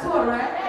tour, right?